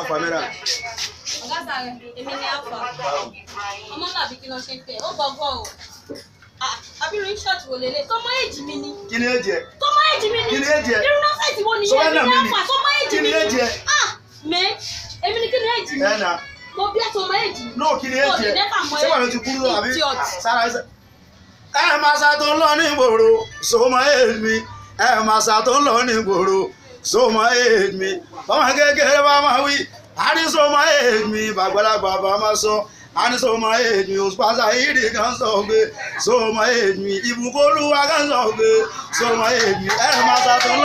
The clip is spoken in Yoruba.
afa mẹ́ra. ọ̀gá sàrẹ̀ èmi ni afa ọmọ náà àbí kí lọ ṣe pẹ́ ó gbọ́gbọ́ o abiru short wo lele tọmọ èjì mi ni. kí ni èjì ẹ. tọmọ èjì mi ni. kí ni èjì ẹ. irun náà fẹ̀sì wo ni yẹn ní àpà tọmọ èjì mi ni. kí ni èjì ẹ. ah mẹ èmi ni kí ni èjì mi. ẹ mo bí ẹ tọmọ èjì. no kí ni èjì ẹ ṣé wàá ti kúrò àbí sára ẹsẹ. ẹ máa ṣàtúnlọ ní ìgboro sọmọ èmi ẹ máa ní ìgboro so ma aid mi bàmà kékeré bá ma wí àní so ma aid mi bàgbàlagbà bá ma sọ àní so ma aid mi òṣùpáṣá ìdí kan sọ pé so ma aid mi ìbùkún olúwa kan sọ pé so ma aid mi ẹ̀rọ máa ṣàtúnlá.